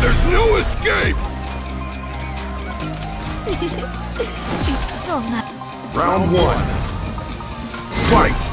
There's no escape! it's so nice. Round one. Fight!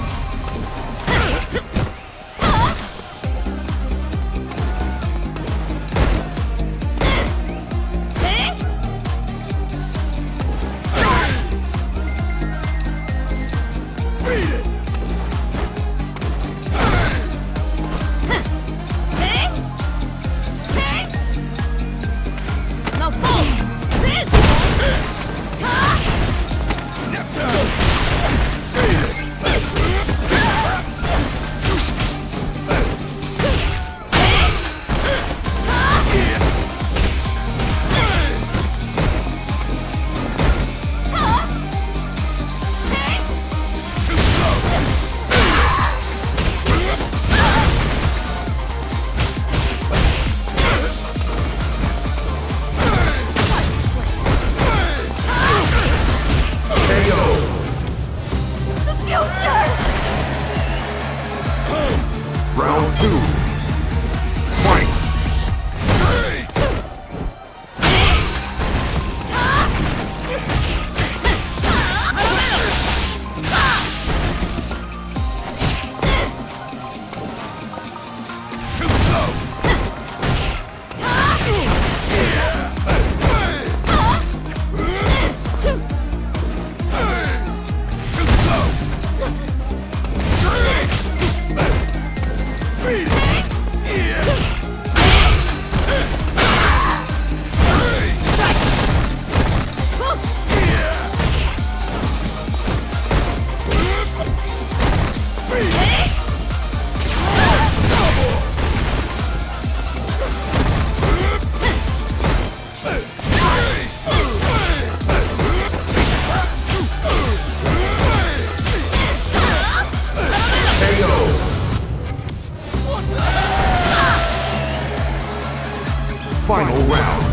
Round two. Final round.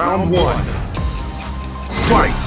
Round one. Fight!